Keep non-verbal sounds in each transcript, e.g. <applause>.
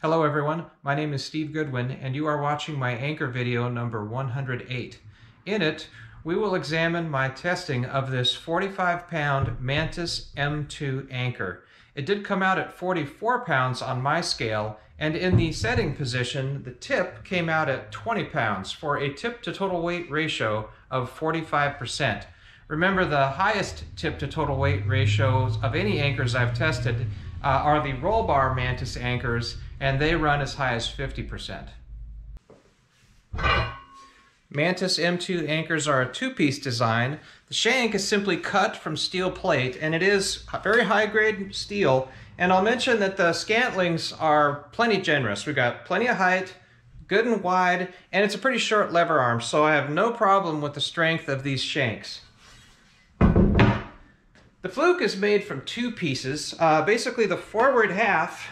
Hello everyone, my name is Steve Goodwin and you are watching my anchor video number 108. In it, we will examine my testing of this 45 pound Mantus M2 anchor. It did come out at 44 pounds on my scale and in the setting position, the tip came out at 20 pounds for a tip to total weight ratio of 45%. Remember the highest tip to total weight ratios of any anchors I've tested uh, are the roll bar Mantus anchors and they run as high as 50%. Mantus M2 anchors are a two-piece design. The shank is simply cut from steel plate and it is very high-grade steel. And I'll mention that the scantlings are plenty generous. We've got plenty of height, good and wide, and it's a pretty short lever arm, so I have no problem with the strength of these shanks. The fluke is made from two pieces. Uh, basically, the forward half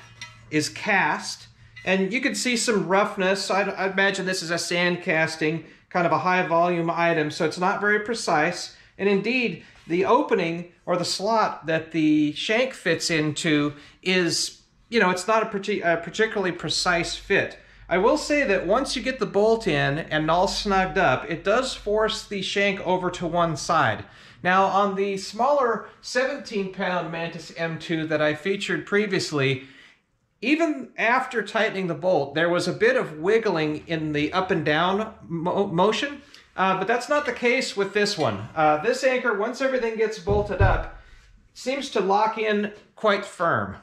is cast, and you can see some roughness. I'd, I'd imagine this is a sand casting, kind of a high volume item, so it's not very precise. And indeed, the opening or the slot that the shank fits into is, you know, it's not a, partic a particularly precise fit. I will say that once you get the bolt in and all snugged up, it does force the shank over to one side. Now on the smaller 17 pound Mantus M2 that I featured previously, even after tightening the bolt, there was a bit of wiggling in the up and down mo motion, uh, but that's not the case with this one. Uh, this anchor, once everything gets bolted up, seems to lock in quite firm.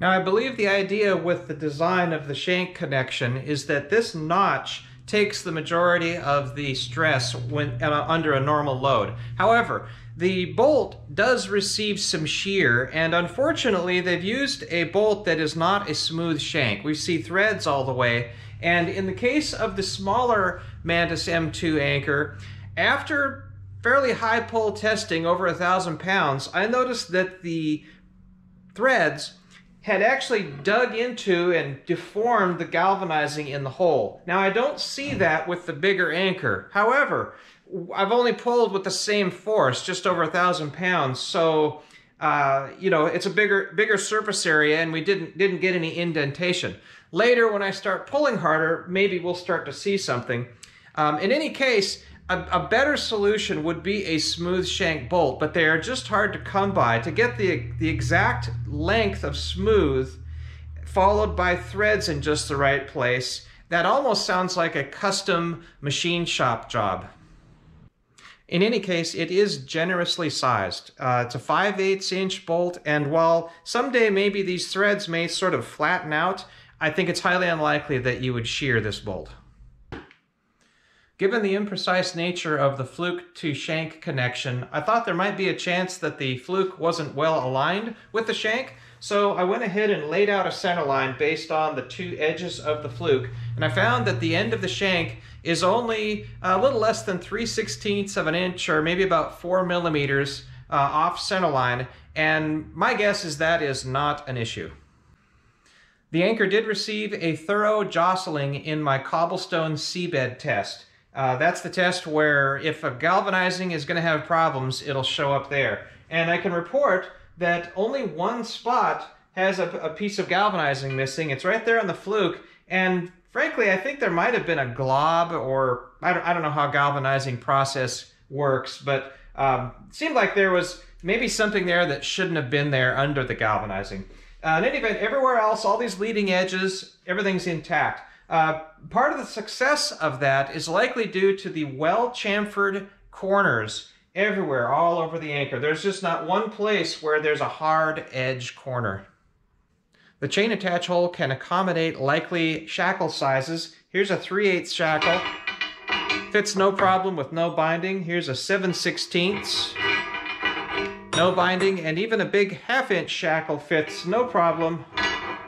Now I believe the idea with the design of the shank connection is that this notch takes the majority of the stress when uh, under a normal load. However, the bolt does receive some shear, and unfortunately, they've used a bolt that is not a smooth shank. We see threads all the way, and in the case of the smaller Mantus M2 anchor, after fairly high pull testing over a thousand pounds, I noticed that the threads had actually dug into and deformed the galvanizing in the hole. Now I don't see that with the bigger anchor. However, I've only pulled with the same force, just over a thousand pounds. So, uh, you know, it's a bigger bigger surface area, and we didn't didn't get any indentation. Later, when I start pulling harder, maybe we'll start to see something. Um, in any case, a, a, better solution would be a smooth shank bolt, but they are just hard to come by. To get the the exact length of smooth, followed by threads in just the right place, that almost sounds like a custom machine shop job. In any case, it is generously sized. Uh, it's a 5 8 inch bolt, and while someday maybe these threads may sort of flatten out, I think it's highly unlikely that you would shear this bolt. Given the imprecise nature of the fluke to shank connection, I thought there might be a chance that the fluke wasn't well aligned with the shank, so I went ahead and laid out a center line based on the two edges of the fluke, and I found that the end of the shank is only a little less than 3 sixteenths of an inch or maybe about 4 millimeters uh, off center line, and my guess is that is not an issue. The anchor did receive a thorough jostling in my cobblestone seabed test. Uh, that's the test where if a galvanizing is going to have problems, it'll show up there. And I can report that only one spot has a, a piece of galvanizing missing. It's right there on the fluke. And frankly, I think there might have been a glob or I don't, I don't know how galvanizing process works, but um, seemed like there was maybe something there that shouldn't have been there under the galvanizing. Uh, in any event, everywhere else, all these leading edges, everything's intact. Uh, part of the success of that is likely due to the well chamfered corners everywhere, all over the anchor. There's just not one place where there's a hard edge corner. The chain attach hole can accommodate likely shackle sizes. Here's a 3 8 shackle. Fits no problem with no binding. Here's a 7 16 no binding, and even a big half inch shackle fits no problem,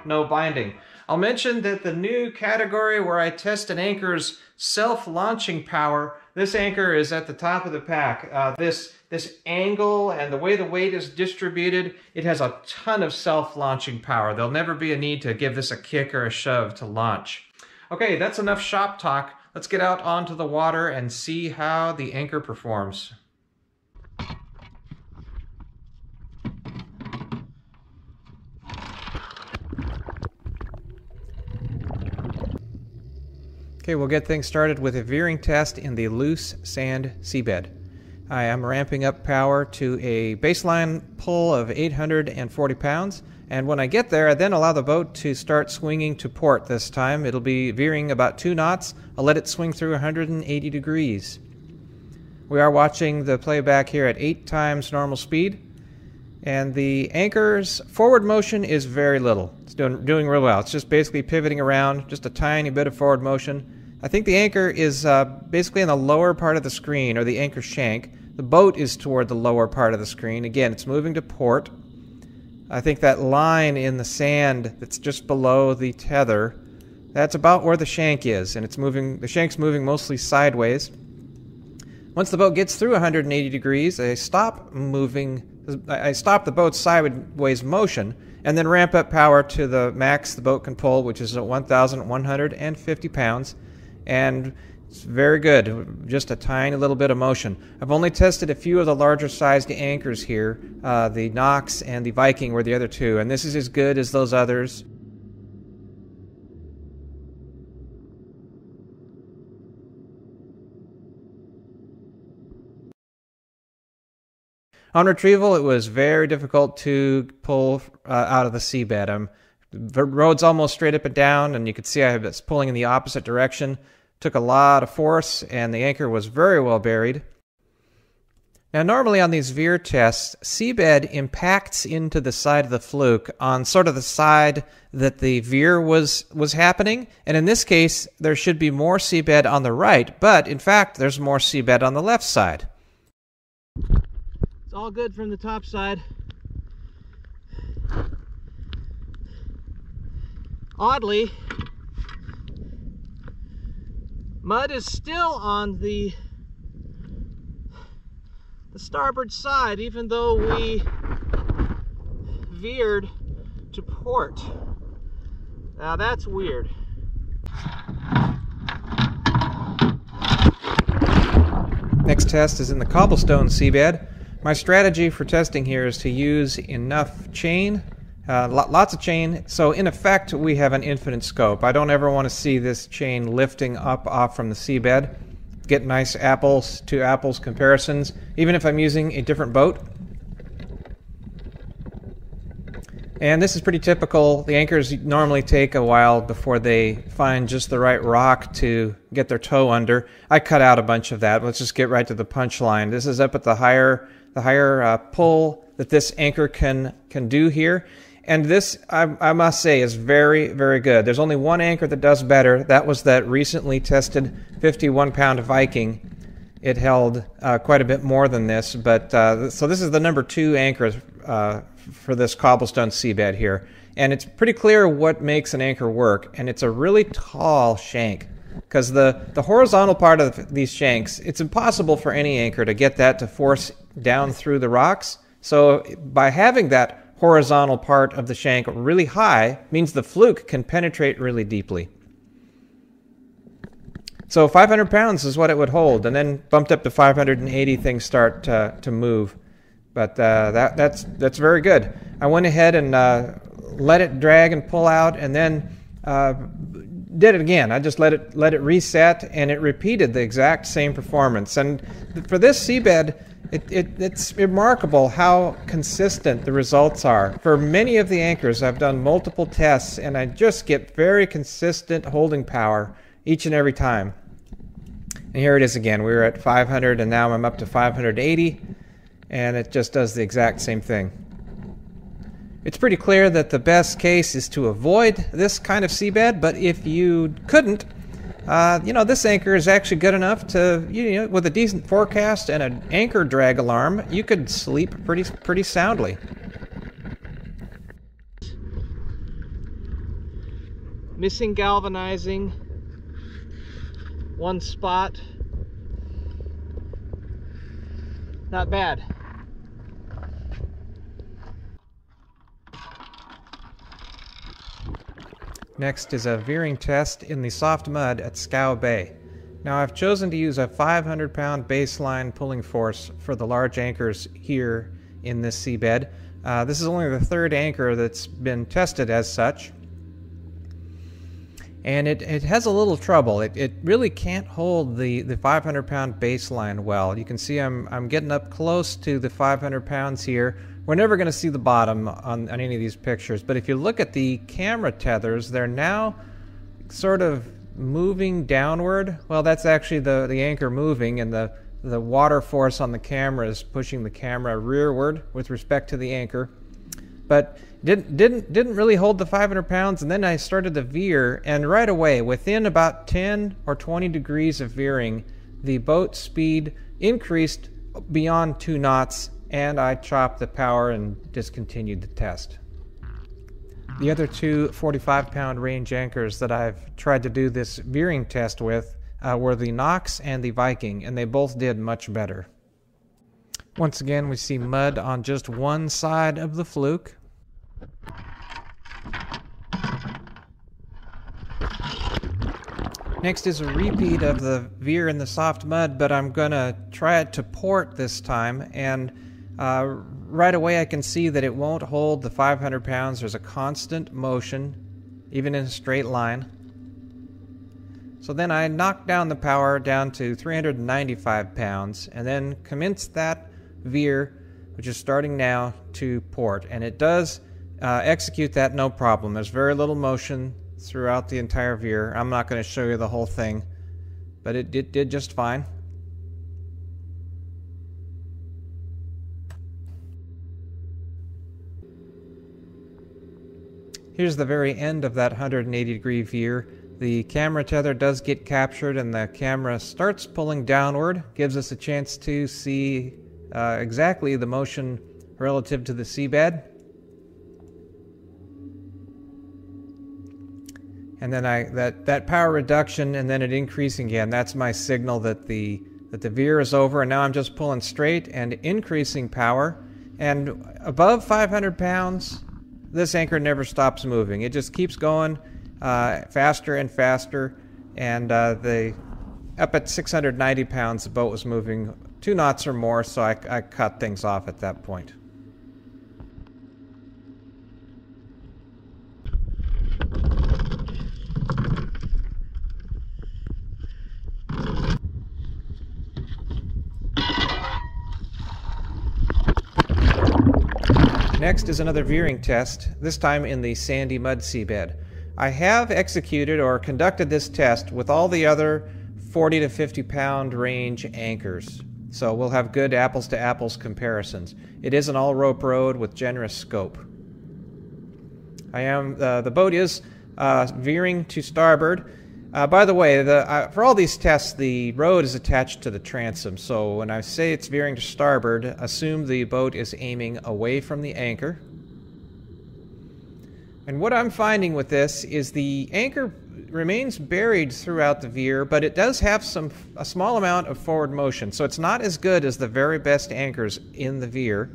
no binding. I'll mention that the new category where I test an anchor's self-launching power, this anchor is at the top of the pack. Uh, this this angle and the way the weight is distributed, it has a ton of self-launching power. There'll never be a need to give this a kick or a shove to launch. Okay, that's enough shop talk. Let's get out onto the water and see how the anchor performs. Okay, we'll get things started with a veering test in the loose sand seabed. I am ramping up power to a baseline pull of 840 pounds, and when I get there, I then allow the boat to start swinging to port this time. It'll be veering about 2 knots. I'll let it swing through 180 degrees. We are watching the playback here at 8 times normal speed, and the anchor's forward motion is very little. It's doing, doing real well. It's just basically pivoting around, just a tiny bit of forward motion. I think the anchor is uh, basically in the lower part of the screen, or the anchor shank. The boat is toward the lower part of the screen. Again, it's moving to port. I think that line in the sand that's just below the tether, that's about where the shank is, and it's moving. The shank's moving mostly sideways. Once the boat gets through 180 degrees, I stop moving I stop the boat's sideways motion and then ramp up power to the max the boat can pull, which is at 1,150 pounds. And it's very good, just a tiny little bit of motion. I've only tested a few of the larger sized anchors here. Uh, the Knox and the Viking were the other two, and this is as good as those others. On retrieval, it was very difficult to pull uh, out of the seabed. Um, the rode's almost straight up and down, and you could see I was pulling in the opposite direction. Took a lot of force, and the anchor was very well buried. Now, normally on these veer tests, seabed impacts into the side of the fluke on sort of the side that the veer was was happening, and in this case, there should be more seabed on the right, but in fact, there's more seabed on the left side. It's all good from the top side. Oddly, mud is still on the the starboard side even though we veered to port. Now that's weird. Next test is in the cobblestone seabed. My strategy for testing here is to use enough chain, uh, lots of chain, so in effect we have an infinite scope. I don't ever want to see this chain lifting up off from the seabed. Get nice apples to apples comparisons, even if I'm using a different boat. And this is pretty typical. The anchors normally take a while before they find just the right rock to get their toe under. I cut out a bunch of that. Let's just get right to the punchline. This is up at the higher the higher uh, pull that this anchor can can do here. And this, I, I, must say, is very, very good. There's only one anchor that does better. That was that recently tested 51 pound Viking. It held uh, quite a bit more than this, but uh, so this is the number two anchor uh, for this cobblestone seabed here. And it's pretty clear what makes an anchor work, and it's a really tall shank because the, the horizontal part of these shanks, it's impossible for any anchor to get that to force down through the rocks. So by having that horizontal part of the shank really high means the fluke can penetrate really deeply. So 500 pounds is what it would hold, and then bumped up to 580, things start to, to move. But uh, that, that's, that's very good. I went ahead and uh, let it drag and pull out, and then uh, did it again. I just let it let it reset, and it repeated the exact same performance. And for this seabed, it, it, it's remarkable how consistent the results are. For many of the anchors, I've done multiple tests, and I just get very consistent holding power each and every time. And here it is again. We were at 500, and now I'm up to 580, and it just does the exact same thing. It's pretty clear that the best case is to avoid this kind of seabed, but if you couldn't, uh, you know, this anchor is actually good enough to, you know, with a decent forecast and an anchor drag alarm, you could sleep pretty, pretty soundly. Missing galvanizing, one spot. Not bad. Next is a veering test in the soft mud at Scow Bay. Now I've chosen to use a 500 pound baseline pulling force for the large anchors here in this seabed. Uh, this is only the third anchor that's been tested as such. and it, it has a little trouble. It, it really can't hold the, the 500 pound baseline well. You can see I'm, I'm getting up close to the 500 pounds here. We're never going to see the bottom on, on any of these pictures, but if you look at the camera tethers, they're now sort of moving downward. Well, that's actually the, the anchor moving, and the, the water force on the camera is pushing the camera rearward with respect to the anchor. But didn't didn't didn't really hold the 500 pounds and then i started to veer and right away within about 10 or 20 degrees of veering the boat speed increased beyond two knots and i chopped the power and discontinued the test the other two 45 pound range anchors that i've tried to do this veering test with uh, were the knox and the viking and they both did much better once again we see mud on just one side of the fluke Next is a repeat of the veer in the soft mud, but I'm going to try it to port this time. And uh, right away I can see that it won't hold the 500 pounds. There's a constant motion, even in a straight line. So then I knock down the power down to 395 pounds, and then commence that veer, which is starting now, to port. And it does uh, execute that no problem. There's very little motion throughout the entire veer. I'm not going to show you the whole thing, but it, it did just fine. Here's the very end of that 180 degree veer. The camera tether does get captured and the camera starts pulling downward, gives us a chance to see uh, exactly the motion relative to the seabed. and then I that that power reduction and then it increasing again. That's my signal that the that the veer is over, and now I'm just pulling straight and increasing power. And above 500 pounds, this anchor never stops moving. It just keeps going uh, faster and faster. And uh, the up at 690 pounds, the boat was moving two knots or more, so I, I cut things off at that point. Next is another veering test, this time in the sandy mud seabed. I have executed or conducted this test with all the other 40 to 50 pound range anchors. So we'll have good apples to apples comparisons. It is an all rope rode with generous scope. I am uh, the boat is uh, veering to starboard uh, by the way, the, uh, for all these tests, the rode is attached to the transom. So when I say it's veering to starboard, assume the boat is aiming away from the anchor. And what I'm finding with this is the anchor remains buried throughout the veer, but it does have some a small amount of forward motion. So it's not as good as the very best anchors in the veer.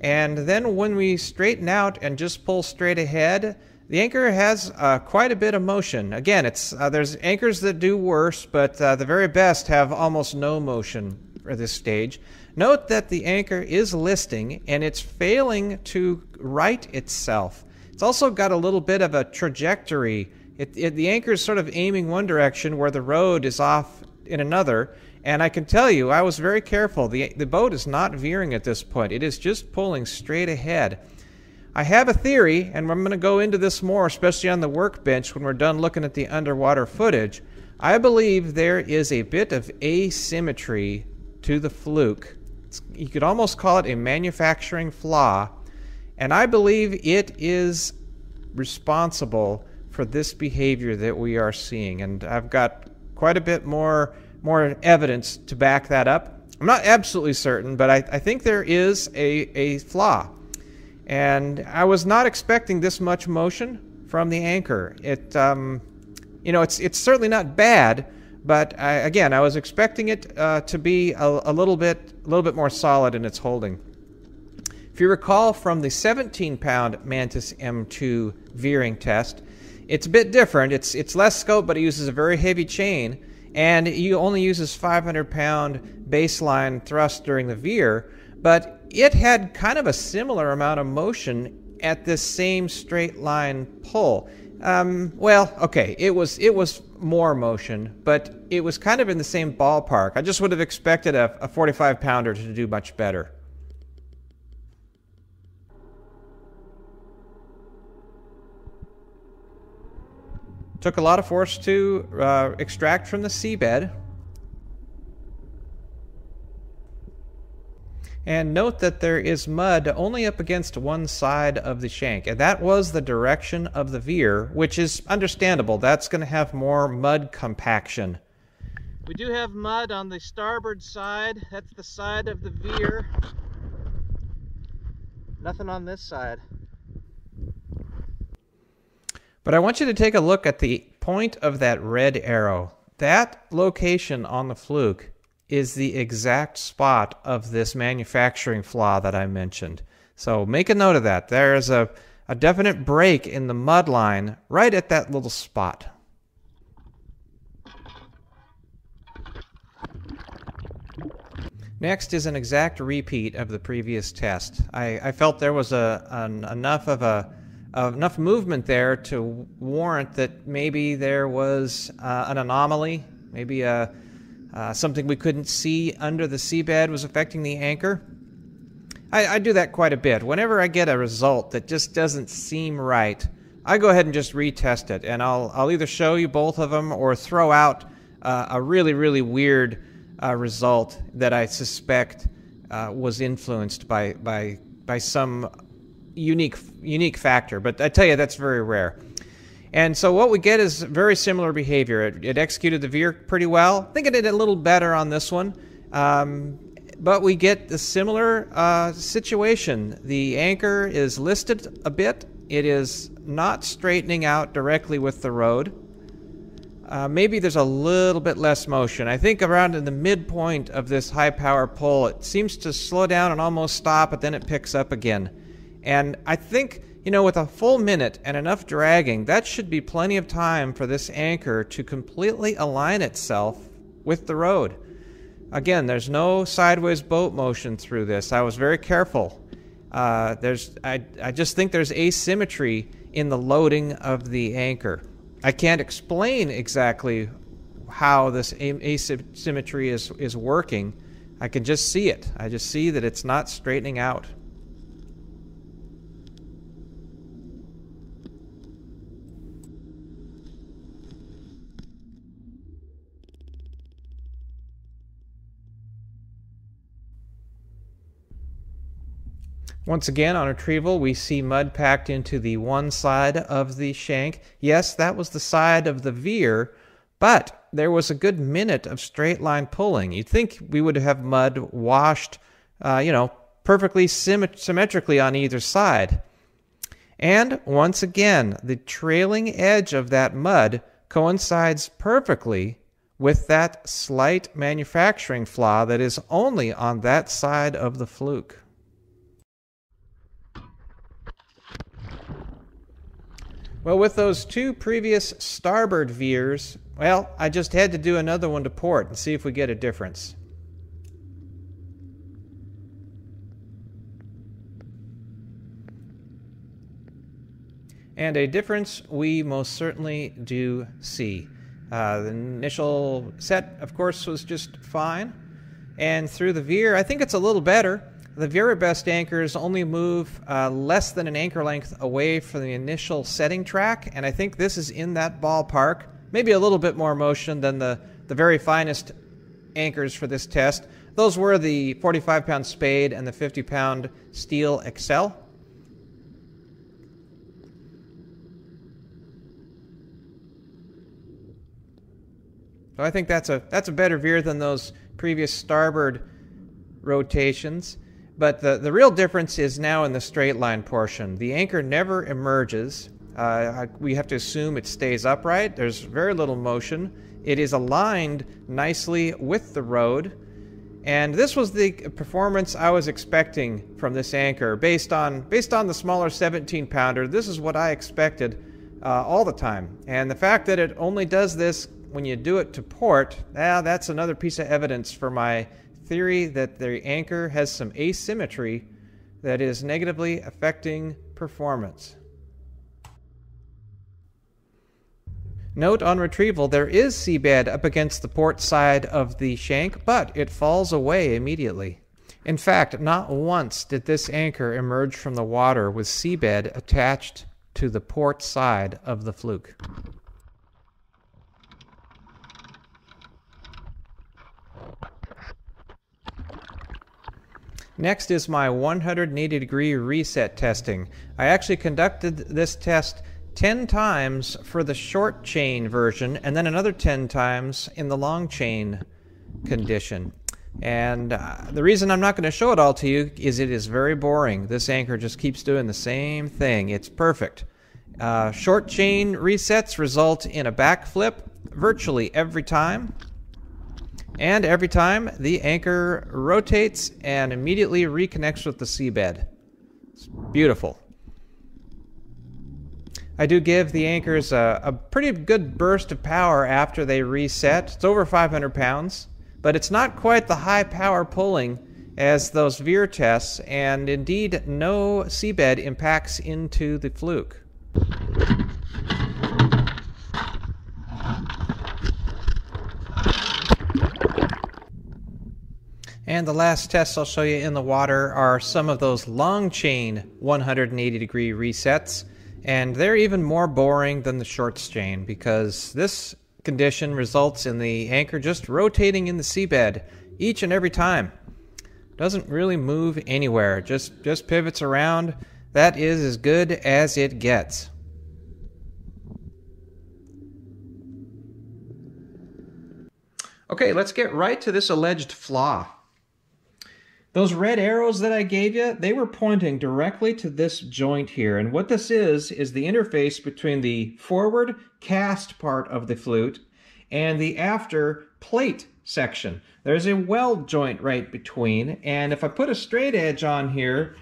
And then when we straighten out and just pull straight ahead, the anchor has uh, quite a bit of motion. Again, it's uh, there's anchors that do worse, but uh, the very best have almost no motion for this stage. Note that the anchor is listing and it's failing to right itself. It's also got a little bit of a trajectory. It, it, the anchor is sort of aiming one direction where the rode is off in another. And I can tell you, I was very careful. The, the boat is not veering at this point, it is just pulling straight ahead. I have a theory, and I'm going to go into this more, especially on the workbench when we're done looking at the underwater footage. I believe there is a bit of asymmetry to the fluke. It's, you could almost call it a manufacturing flaw, and I believe it is responsible for this behavior that we are seeing. And I've got quite a bit more more evidence to back that up. I'm not absolutely certain, but I, I think there is a, a flaw. And I was not expecting this much motion from the anchor. It, um, you know, it's it's certainly not bad, but I, again, I was expecting it uh, to be a, a little bit a little bit more solid in its holding. If you recall from the 17-pound Mantus M2 veering test, it's a bit different. It's it's less scope, but it uses a very heavy chain, and it only uses 500-pound baseline thrust during the veer. But it had kind of a similar amount of motion at this same straight line pull. Um, well, okay, it was it was more motion, but it was kind of in the same ballpark. I just would have expected a, a 45 pounder to do much better. Took a lot of force to uh, extract from the seabed. And note that there is mud only up against one side of the shank. And that was the direction of the veer, which is understandable. That's going to have more mud compaction. We do have mud on the starboard side. That's the side of the veer. Nothing on this side. But I want you to take a look at the point of that red arrow. That location on the fluke is the exact spot of this manufacturing flaw that I mentioned. So make a note of that. There is a, a definite break in the mud line right at that little spot. Next is an exact repeat of the previous test. I, I felt there was a, an, enough of a uh, enough movement there to warrant that maybe there was uh, an anomaly, maybe a, uh, uh, something we couldn't see under the seabed was affecting the anchor. I, I, do that quite a bit. Whenever I get a result that just doesn't seem right, I go ahead and just retest it, and I'll I'll either show you both of them or throw out uh, a really really weird uh, result that I suspect was influenced by by by some unique unique factor, but I tell you that's very rare. And so what we get is very similar behavior. It, it executed the veer pretty well. I think it did a little better on this one, um, but we get the similar uh, situation. The anchor is listed a bit. It is not straightening out directly with the rode. Uh, maybe there's a little bit less motion. I think around in the midpoint of this high power pull, it seems to slow down and almost stop, but then it picks up again. And I think, you know, with a full minute and enough dragging, that should be plenty of time for this anchor to completely align itself with the rode. Again, there's no sideways boat motion through this. I was very careful. Uh, there's, I, I just think there's asymmetry in the loading of the anchor. I can't explain exactly how this asymmetry is, is working. I can just see it. I just see that it's not straightening out. Once again, on retrieval, we see mud packed into the one side of the shank. Yes, that was the side of the veer, but there was a good minute of straight line pulling. You'd think we would have mud washed, uh, you know, perfectly symmet- symmetrically on either side. And once again, the trailing edge of that mud coincides perfectly with that slight manufacturing flaw that is only on that side of the fluke. Well, with those two previous starboard veers, well, I just had to do another one to port and see if we get a difference. And a difference we most certainly do see. Uh, the initial set, of course, was just fine. And through the veer, I think it's a little better. The very best anchors only move uh, less than an anchor length away from the initial setting track, and I think this is in that ballpark. Maybe a little bit more motion than the, the very finest anchors for this test. Those were the 45 pound spade and the 50 pound steel Excel. So I think that's a that's a better veer than those previous starboard rotations. But the, the real difference is now in the straight line portion. The anchor never emerges. Uh, we have to assume it stays upright. There's very little motion. It is aligned nicely with the rode. And this was the performance I was expecting from this anchor based on based on the smaller 17 pounder. This is what I expected uh, all the time. And the fact that it only does this when you do it to port, ah, that's another piece of evidence for my theory that the anchor has some asymmetry that is negatively affecting performance. Note on retrieval there is seabed up against the port side of the shank, but it falls away immediately. In fact, not once did this anchor emerge from the water with seabed attached to the port side of the fluke. Next is my 180 degree reset testing. I actually conducted this test 10 times for the short chain version and then another 10 times in the long chain condition. And uh, the reason I'm not going to show it all to you is it is very boring. This anchor just keeps doing the same thing. It's perfect. Uh, short chain resets result in a backflip virtually every time. And every time the anchor rotates and immediately reconnects with the seabed. It's beautiful. I do give the anchors a, a pretty good burst of power after they reset. It's over 500 pounds, but it's not quite the high power pulling as those veer tests, and indeed, no seabed impacts into the fluke. And the last tests I'll show you in the water are some of those long chain 180 degree resets. And they're even more boring than the short chain because this condition results in the anchor just rotating in the seabed each and every time. Doesn't really move anywhere, just, just pivots around. That is as good as it gets. Okay, let's get right to this alleged flaw. Those red arrows that I gave you, they were pointing directly to this joint here. And what this is, is the interface between the forward cast part of the fluke and the after plate section. There's a weld joint right between, and if I put a straight edge on here,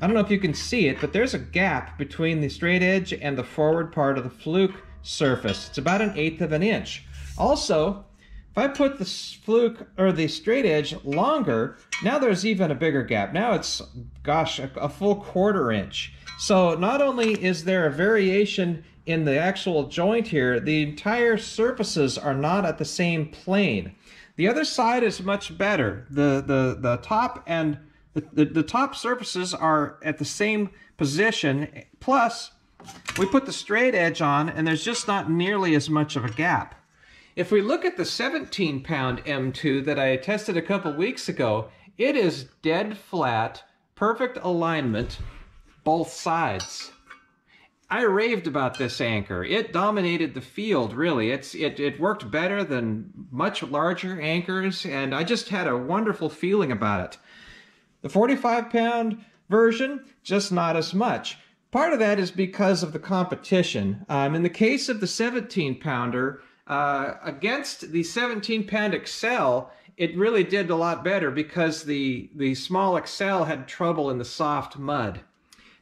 I don't know if you can see it, but there's a gap between the straight edge and the forward part of the fluke surface. It's about an eighth of an inch. Also, if I put the fluke or the straight edge longer, now there's even a bigger gap. Now it's, gosh, a, a, full quarter inch. So not only is there a variation in the actual joint here, the entire surfaces are not at the same plane. The other side is much better. The, the, the top and the, the, the top surfaces are at the same position. Plus, we put the straight edge on and there's just not nearly as much of a gap. If we look at the 17 pound M2 that I tested a couple weeks ago, it is dead flat, perfect alignment, both sides. I raved about this anchor. It dominated the field, really. It's it, it worked better than much larger anchors, and I just had a wonderful feeling about it. The 45 pound version, just not as much. Part of that is because of the competition. Um, in the case of the 17 pounder, uh, against the 17 pound Excel, it really did a lot better because the, the small Excel had trouble in the soft mud.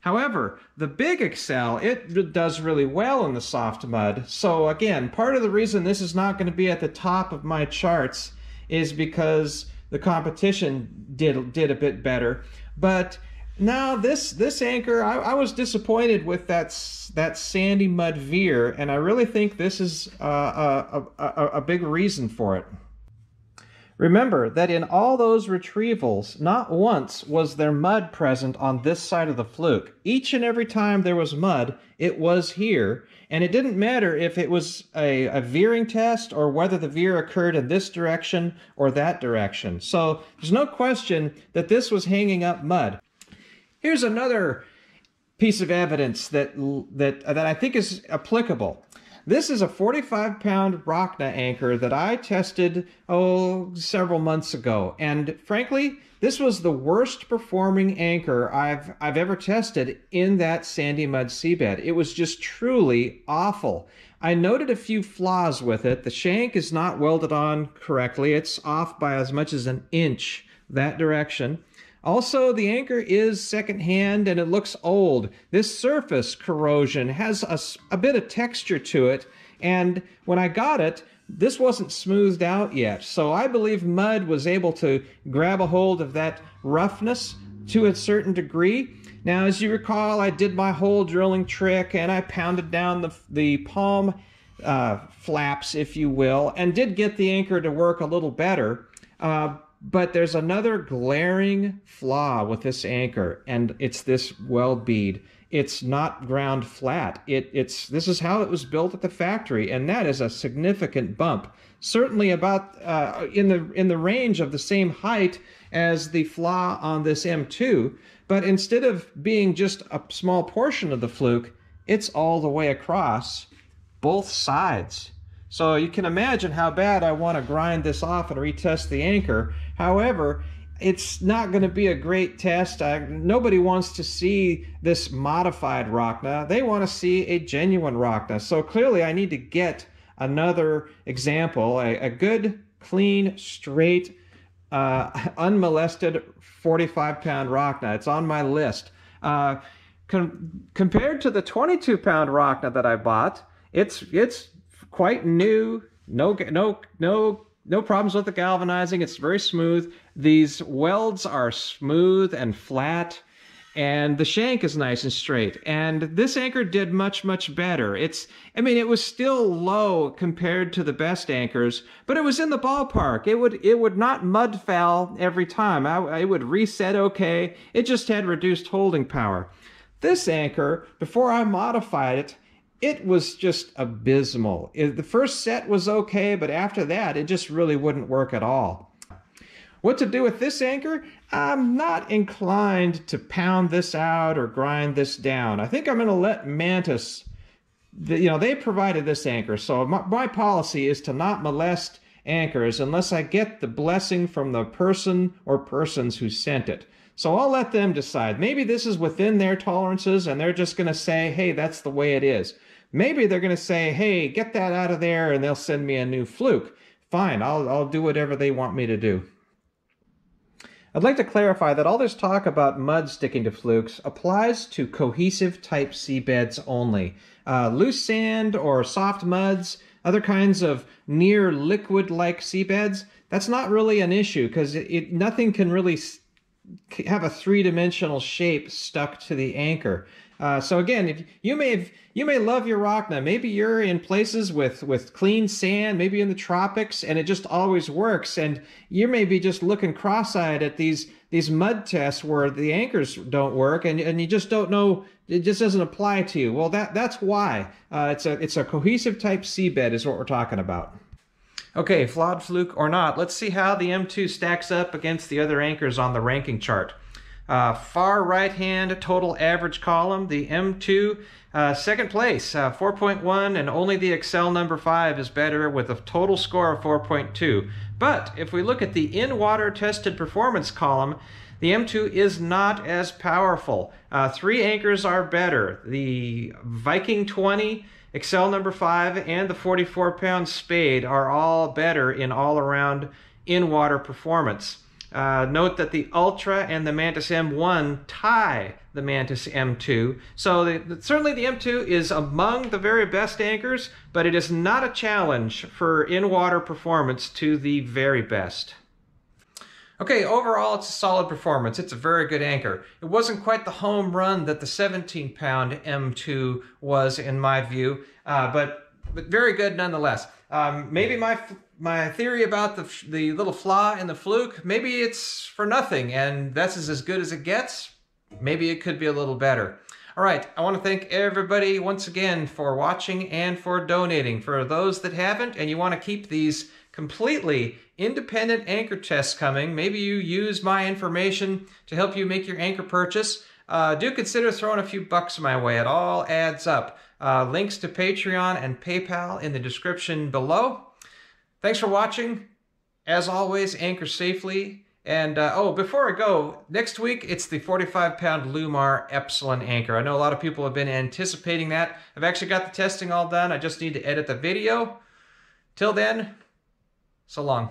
However, the big Excel, it does really well in the soft mud. So again, part of the reason this is not going to be at the top of my charts is because the competition did, did a bit better. But now this this anchor, I, I, was disappointed with that that sandy mud veer, and I really think this is uh, a, a, a big reason for it. Remember that in all those retrievals, not once was there mud present on this side of the fluke. Each and every time there was mud, it was here, and it didn't matter if it was a, a veering test or whether the veer occurred in this direction or that direction. So there's no question that this was hanging up mud. Here's another piece of evidence that that that I think is applicable. This is a 45 pound Rocna anchor that I tested oh several months ago, and frankly, this was the worst performing anchor I've I've ever tested in that sandy mud seabed. It was just truly awful. I noted a few flaws with it. The shank is not welded on correctly. It's off by as much as an inch that direction. Also, the anchor is secondhand and it looks old. This surface corrosion has a, a bit of texture to it, and when I got it, this wasn't smoothed out yet. So I believe mud was able to grab a hold of that roughness to a certain degree. Now, as you recall, I did my hole drilling trick and I pounded down the, the palm uh, flaps, if you will, and did get the anchor to work a little better. Uh, but there's another glaring flaw with this anchor, and it's this weld bead. It's not ground flat. It, it's this is how it was built at the factory, and that is a significant bump. Certainly about uh, in the in the range of the same height as the flaw on this M2, but instead of being just a small portion of the fluke, it's all the way across both sides. So you can imagine how bad I want to grind this off and retest the anchor. However, it's not going to be a great test. I, nobody wants to see this modified Rocna. They want to see a genuine Rocna. So clearly I need to get another example, a, a good, clean, straight, uh, <laughs> unmolested 45 pound Rocna. It's on my list. Uh, com compared to the 22 pound Rocna that I bought, it's, it's quite new. No, no, no, no problems with the galvanizing. It's very smooth. These welds are smooth and flat and the shank is nice and straight. And this anchor did much, much better. It's, I mean, it was still low compared to the best anchors, but it was in the ballpark. It would, it would not mud foul every time. I, it would reset okay. It just had reduced holding power. This anchor, before I modified it, it was just abysmal. It, the first set was okay, but after that, it just really wouldn't work at all. What to do with this anchor? I'm not inclined to pound this out or grind this down. I think I'm going to let Mantus, the, you know, they provided this anchor, so my, my policy is to not molest anchors unless I get the blessing from the person or persons who sent it. So I'll let them decide. Maybe this is within their tolerances and they're just going to say, hey, that's the way it is. Maybe they're going to say, hey, get that out of there, and they'll send me a new fluke. Fine, I'll, I'll do whatever they want me to do. I'd like to clarify that all this talk about mud sticking to flukes applies to cohesive type seabeds only. Uh, loose sand or soft muds, other kinds of near liquid-like seabeds, that's not really an issue because nothing can really have a three-dimensional shape stuck to the anchor. Uh, so again, if you may have, you may love your Rocna. Maybe you're in places with with clean sand, maybe in the tropics, and it just always works. And you may be just looking cross-eyed at these these mud tests where the anchors don't work, and and you just don't know. It just doesn't apply to you. Well, that that's why uh, it's a it's a cohesive type seabed is what we're talking about. Okay, flawed fluke or not, let's see how the M2 stacks up against the other anchors on the ranking chart. Uh, far right hand total average column, the M2, uh, second place, uh, 4.1, and only the Excel number 5 is better with a total score of 4.2. But if we look at the in-water tested performance column, the M2 is not as powerful. Uh, three anchors are better. The Viking 20, Excel number 5, and the 44 pound Spade are all better in all around in-water performance. Uh, note that the Ultra and the Mantus M1 tie the Mantus M2. So the, certainly the M2 is among the very best anchors, but it is not a challenge for in-water performance to the very best. Okay, overall it's a solid performance. It's a very good anchor. It wasn't quite the home run that the 17 pound M2 was in my view, uh, but, but very good nonetheless. Um, maybe my my theory about the the little flaw in the fluke, maybe it's for nothing, and that's as good as it gets. Maybe it could be a little better. All right, I want to thank everybody once again for watching and for donating. For those that haven't, and you want to keep these completely independent anchor tests coming, maybe you use my information to help you make your anchor purchase. Uh, do consider throwing a few bucks my way. It all adds up. Uh, links to Patreon and PayPal in the description below. Thanks for watching. As always, anchor safely. And uh, oh, before I go, next week it's the 45 pound Lewmar Epsilon anchor. I know a lot of people have been anticipating that. I've actually got the testing all done. I just need to edit the video. Till then, so long.